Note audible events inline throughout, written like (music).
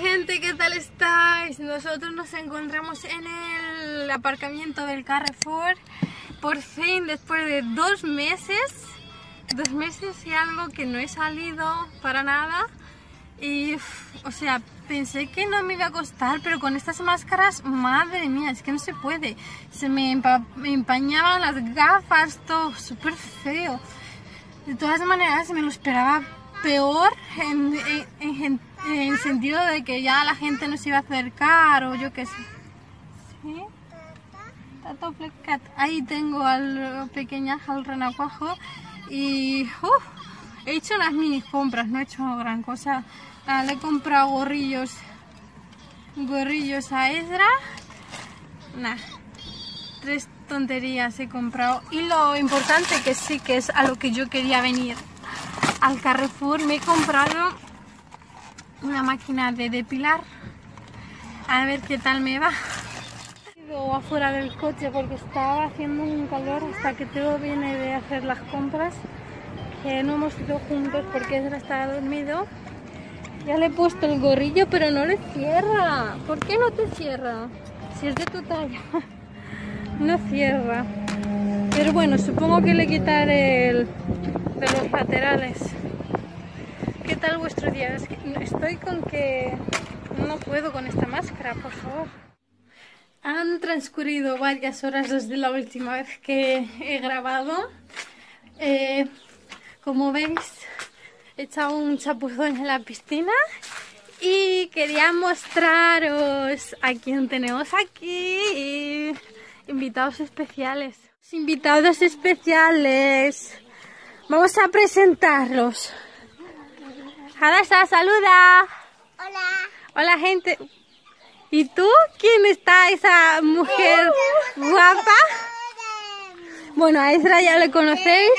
Gente, ¿qué tal estáis? Nosotros nos encontramos en el aparcamiento del Carrefour. Por fin, después de dos meses, dos meses y algo que no he salido para nada. Y, o sea, pensé que no me iba a costar, pero con estas máscaras, madre mía, es que no se puede. Se me, me empañaban las gafas, todo súper feo. De todas maneras, me lo esperaba peor en, en, el sentido de que ya la gente nos iba a acercar o yo qué sé. ¿Sí? Ahí tengo al pequeña al renacuajo y he hecho las mini compras, no he hecho gran cosa. Ah, le he comprado gorrillos, gorrillos a Ezra. Nah, tres tonterías he comprado. Y lo importante que sí que es a lo que yo quería venir al Carrefour me he comprado una máquina de depilar. A ver qué tal me va. Afuera del coche porque estaba haciendo un calor hasta que todo viene de hacer las compras. Que no hemos ido juntos porque Ezra estaba dormido. Ya le he puesto el gorrillo, pero no le cierra. ¿Por qué no te cierra? Si es de tu talla. (laughs) no cierra. Pero bueno, supongo que le quitaré el de los laterales. ¿Qué tal vuestro día? estoy con que no puedo con esta máscara, por favor. Han transcurrido varias horas desde la última vez que he grabado. Eh, como veis, he echado un chapuzón en la piscina y quería mostraros a quién tenemos aquí. Invitados especiales. Invitados especiales. Vamos a presentarlos. Hadasha, saluda. Hola. Hola, gente. ¿Y tú? ¿Quién está esa mujer guapa? Bueno, a Ezra ya le conocéis.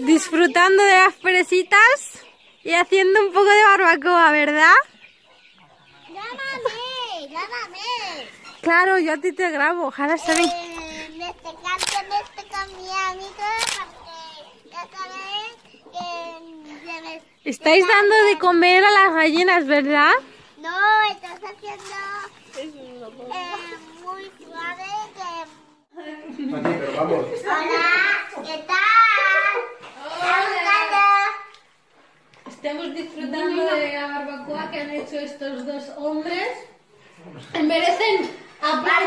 Disfrutando de las fresitas y haciendo un poco de barbacoa, ¿verdad? Llámame, llámame. Claro, yo a ti te grabo. Ojalá se ve. Estáis dando de comer a las gallinas, ¿verdad? No, estás haciendo eh, muy suave que... Hola, ¿qué tal? Hola. Estamos disfrutando de la barbacoa que han hecho estos dos hombres. Merecen ¡Barbacoa!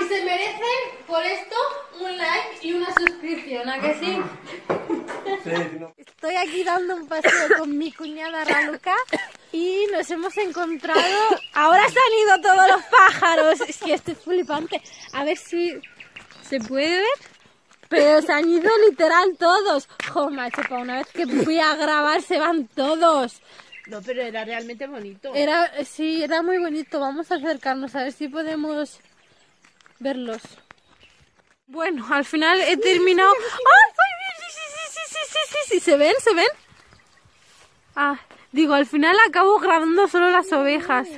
Y, se merecen por esto un like y una suscripción, ¿a que sí? Estoy aquí dando un paseo con mi cuñada Raluca y nos hemos encontrado. Ahora se han ido todos los pájaros. Es que esto es flipante. A ver si se puede ver. Pero se han ido literal todos. Jo, macho, para una vez que fui a grabar se van todos. No, pero era realmente bonito. Era, sí, era muy bonito. Vamos a acercarnos a ver si podemos verlos. Bueno, al final he terminado... ¡Ah! Sí, sí, sí, sí, sí, sí, sí, sí, ¿se ven? ¿Se ven? Ah, digo, al final acabo grabando solo las ovejas.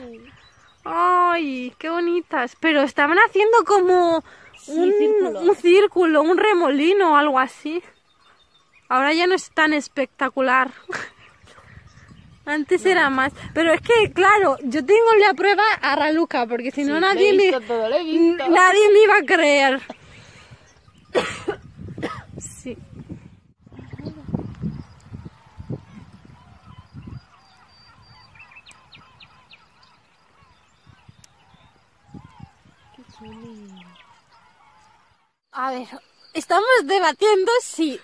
¡Ay, qué bonitas! Pero estaban haciendo como un, círculo. un círculo, un remolino o algo así. Ahora ya no es tan espectacular. (laughs) Antes era más. Pero es que, claro, yo tengo la prueba a Raluca, porque si no nadie, me, nadie me iba a creer. Sí. A ver, estamos debatiendo si...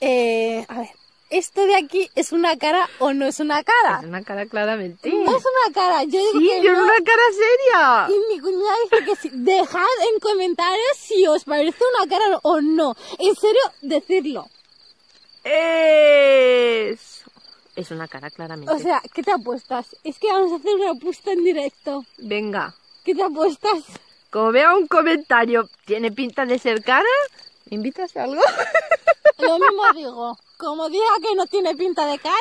Eh, a ver, ¿esto de aquí es una cara o no es una cara? Es una cara claramente. No es una cara, yo digo sí, que yo no. es una cara seria. Y mi cuñada dice que sí. Dejad en comentarios si os parece una cara o no. En serio, decirlo. Es... Es una cara claramente. O sea, ¿qué te apuestas? Es que vamos a hacer una apuesta en directo. Venga. ¿Qué te apuestas? Como vea un comentario, ¿tiene pinta de ser cara? ¿Me invitas a algo? Lo mismo digo. Como diga que no tiene pinta de cara,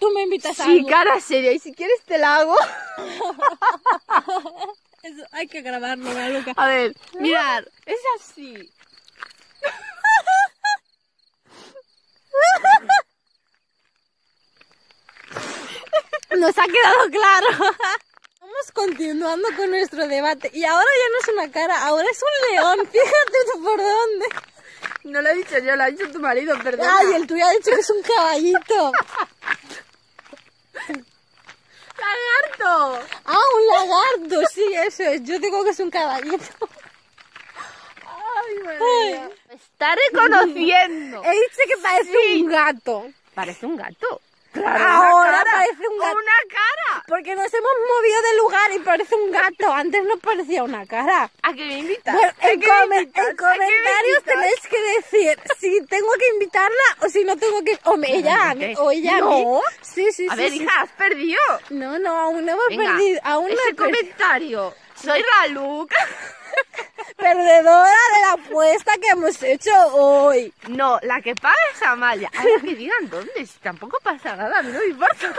tú me invitas sí, a algo. cara seria, y si quieres te la hago. (laughs) Eso, hay que grabarlo, Maluca. A ver, mirad, es así. (laughs) Nos ha quedado claro. Vamos continuando con nuestro debate. Y ahora ya no es una cara, ahora es un león. Fíjate por dónde. No lo he dicho yo, lo ha dicho tu marido, perdón. Ay, el tuyo ha dicho que es un caballito. (laughs) ¡Lagarto! Ah, un lagarto, sí, eso es. Yo digo que es un caballito. Ay, María. Me está reconociendo. He dicho que parece Sí. un gato. Parece un gato. Ahora una cara. parece un gato. Una cara. Porque nos hemos movido de lugar y parece un gato. Antes no parecía una cara. ¿A qué me invitas? Bueno, ¿A en, invitas? ¿A comentarios tenéis que decir si tengo que invitarla o si no tengo que... O me- ella a mí, o ella a mí. No. Sí, sí, A sí, ver, sí. hija, has perdido. No, no, aún no hemos Venga, perdido. Aún no ese he perdido. comentario. Soy la Luca. (laughs) Perdedora de la apuesta que hemos hecho hoy. No, la que paga es Amalia. Ahora que digan dónde, si tampoco pasa nada, a mí no me importa.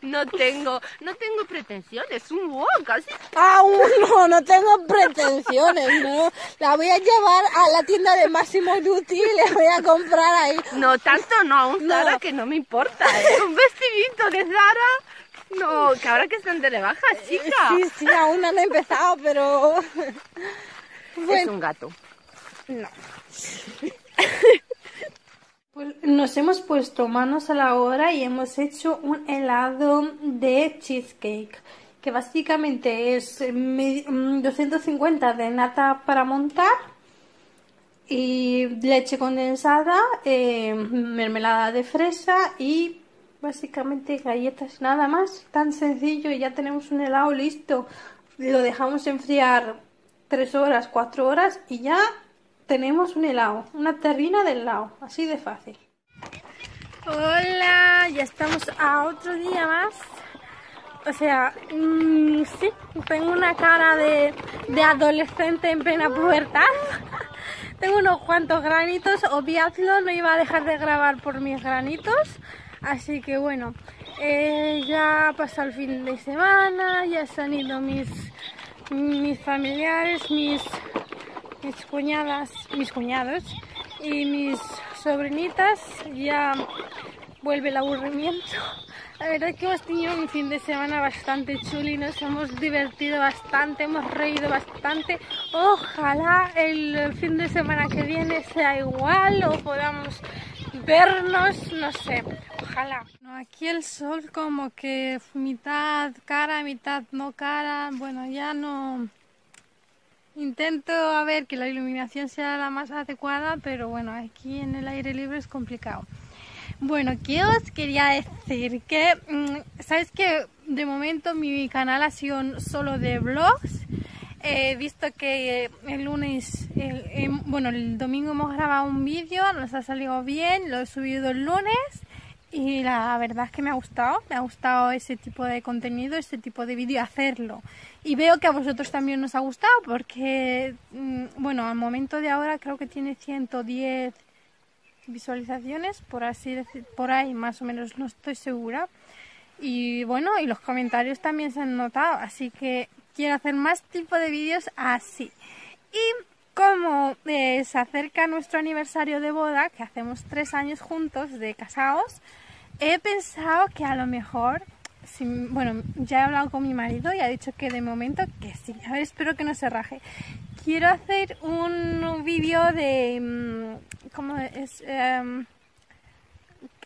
No tengo, no tengo pretensiones, un wow, casi. Aún no, no tengo pretensiones, ¿no? La voy a llevar a la tienda de Máximo Duty y le voy a comprar ahí. No, tanto no, a un No. Zara que no me importa. ¿eh? Un vestidito de Zara. No, que ahora que están de rebajas, chica. Sí, sí, aún no han empezado, pero... (laughs) Es un gato. no. (laughs) Pues nos hemos puesto manos a la obra y hemos hecho un helado de cheesecake, que básicamente es eh, me- mm, 250 de nata para montar y leche condensada, eh, mermelada de fresa y básicamente galletas, nada más, tan sencillo ya tenemos un helado listo. Lo dejamos enfriar 3 horas, 4 horas y ya tenemos un helado, una terrina de helado, así de fácil. Hola, ya estamos a otro día más. O sea, mm, sí, tengo una cara de, de adolescente en plena pubertad. (laughs) tengo unos cuantos granitos, obviadlo, no iba a dejar de grabar por mis granitos. Así que bueno, eh, ya ha pasado el fin de semana, ya han ido mis, mis familiares, mis, mis cuñadas, mis cuñados y mis sobrinitas. Ya vuelve el aburrimiento. La verdad es que hemos tenido un fin de semana bastante chulo y nos hemos divertido bastante, hemos reído bastante. Ojalá el fin de semana que viene sea igual o podamos vernos, no sé, ojalá. aquí el sol como que mitad cara, mitad no cara, bueno, ya no... Intento a ver que la iluminación sea la más adecuada, pero bueno, aquí en el aire libre es complicado. Bueno, ¿qué os quería decir? Que, mm, ¿sabes que De momento mi canal ha sido solo de vlogs. He visto que eh, el lunes, em, bueno, el domingo hemos grabado un vídeo, nos ha salido bien, lo he subido el lunes y la verdad es que me ha gustado, me ha gustado ese tipo de contenido, ese tipo de vídeo, hacerlo. Y veo que a vosotros también os ha gustado porque, mm, bueno, al momento de ahora creo que tiene 110 visualizaciones, por así decir, por ahí más o menos, no estoy segura. Y bueno, y los comentarios también se han notado, así que quiero hacer más tipo de vídeos así. Y como eh, se acerca nuestro aniversario de boda, que hacemos tres años juntos de casados, he pensado que a lo mejor, bueno, ya he hablado con mi marido y ha dicho que de momento que sí. A ver, espero que no se raje. Quiero hacer un vídeo de... mm, ¿Cómo es? Em,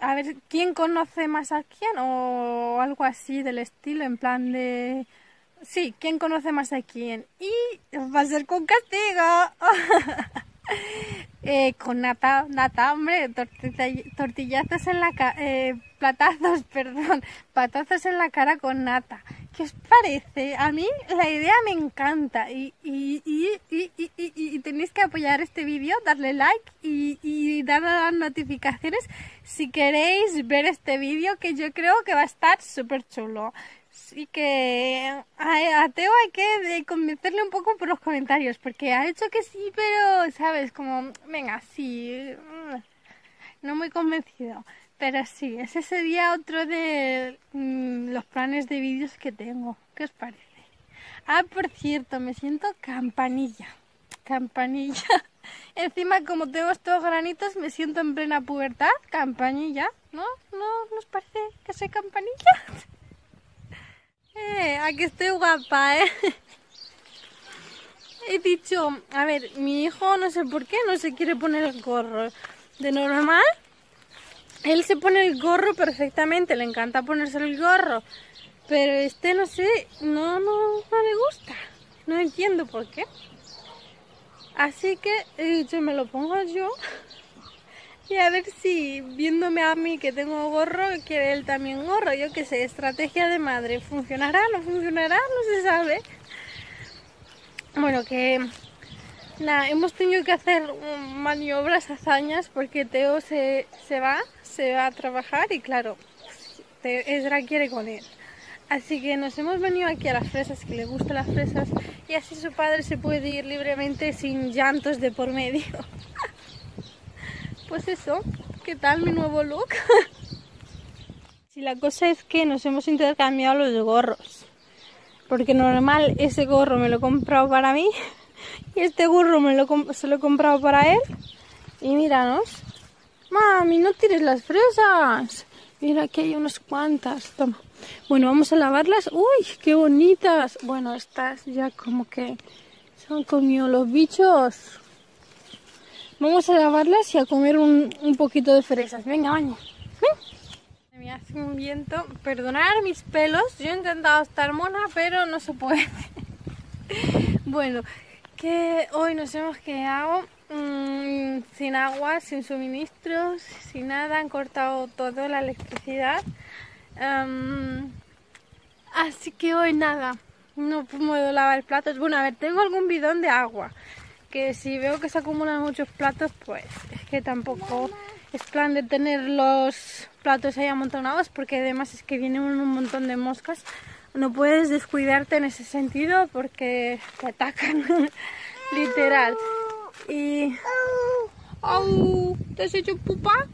a ver quién conoce más a quién o algo así del estilo, en plan de... Sí, quién conoce más a quién. Y va a ser con castigo. (laughs) Eh, con nata, nata, hombre, tortilla- tortillazos en la cara, platazos, (laughs) perdón, patazos en la cara con nata. ¿Qué os parece? A mí la idea me encanta y, tenéis que apoyar este vídeo, darle like y, darle las notificaciones si queréis ver este vídeo que yo creo que va a estar súper chulo. Así que a, Teo hay que de convencerle un poco por los comentarios, porque ha dicho que sí, pero, ¿sabes? Como, venga, sí, mm, no muy convencido. Pero sí, es ese día otro de mm, los planes de vídeos que tengo. ¿Qué os parece? Ah, por cierto, me siento campanilla. Campanilla. (laughs) Encima, como tengo estos granitos, me siento en plena pubertad, campanilla. ¿No? ¿No nos parece que soy campanilla? (laughs) Eh, aquí estoy guapa, ¿eh? He dicho, a ver, mi hijo no sé por qué no se quiere poner el gorro. De normal, él se pone el gorro perfectamente, le encanta ponerse el gorro. Pero este, no sé, no, no, no le gusta. No entiendo por qué. Así que he dicho, me lo pongo yo. Y a ver si viéndome a mí que tengo gorro, quiere él también gorro. Yo qué sé, estrategia de madre. ¿Funcionará? ¿No funcionará? No se sabe. Bueno, que nada, hemos tenido que hacer maniobras, hazañas, porque Teo se, se va, se va a trabajar y claro, Ezra quiere con él. Así que nos hemos venido aquí a las fresas, que le gustan las fresas, y así su padre se puede ir libremente sin llantos de por medio. (laughs) pues eso, ¿qué tal mi nuevo look? si la cosa es que nos hemos intercambiado los gorros. Porque normal ese gorro me lo he comprado para mí y este gorro me lo, se lo he comprado para él. Y míranos. Mami, no tires las fresas. Mira, aquí hay unas cuantas. Toma. Bueno, vamos a lavarlas. ¡Uy, qué bonitas! Bueno, estas ya como que se han comido los bichos. Vamos a lavarlas y a comer un, un poquito de fresas. Venga, baño. Ven. Me hace un viento. Perdonar mis pelos. Yo he intentado estar mona, pero no se puede. (laughs) bueno, que hoy nos hemos quedado mmm, sin agua, sin suministros, sin nada. Han cortado todo la electricidad. Así que hoy nada. No puedo lavar platos. Bueno, a ver, tengo algún bidón de agua que si veo que se acumulan muchos platos, pues es que tampoco es plan de tener los platos ahí amontonados porque además es que vienen un montón de moscas. No puedes descuidarte en ese sentido porque te atacan, (laughs) literal. Y... ¿Te has hecho pupa?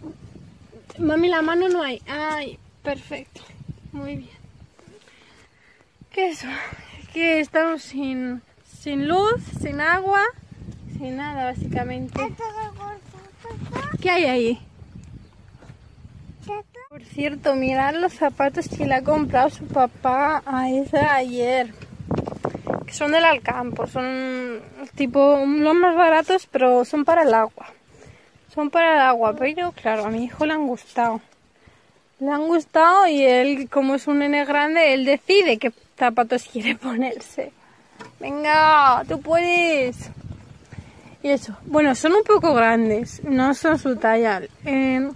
Mami, la mano no hay. Ay, perfecto. Muy bien. ¿Qué es? Que estamos sin, sin luz, sin agua sin nada básicamente. ¿Qué hay ahí? Por cierto, mirad los zapatos que le ha comprado su papá a esa ayer. Que son del Alcampo, son tipo los más baratos, pero son para el agua. Son para el agua, pero claro, a mi hijo le han gustado. Le han gustado y él, como es un nene grande, él decide qué zapatos quiere (laughs) ponerse. Venga, tú puedes. Y eso. Bueno, son un poco grandes, no son su talla. Eh,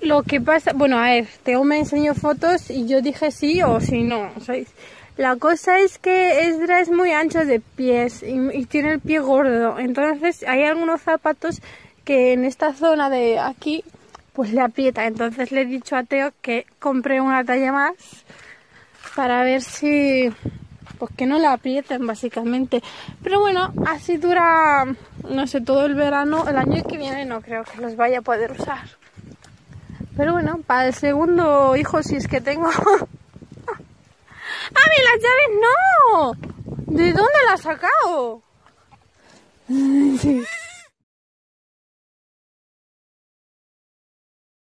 lo que pasa, bueno, a ver, Teo me enseñó fotos y yo dije sí o sí no. La cosa es que Esdra es muy ancho de pies y, tiene el pie gordo. Entonces hay algunos zapatos que en esta zona de aquí pues le aprieta. Entonces le he dicho a Teo que compré una talla más para ver si pues que no la aprieten básicamente. Pero bueno, así dura, no sé, todo el verano. El año que viene no creo que los vaya a poder usar. Pero bueno, para el segundo hijo, si es que tengo... (laughs) ¡Ah, las llaves no! ¿De dónde las has sacado?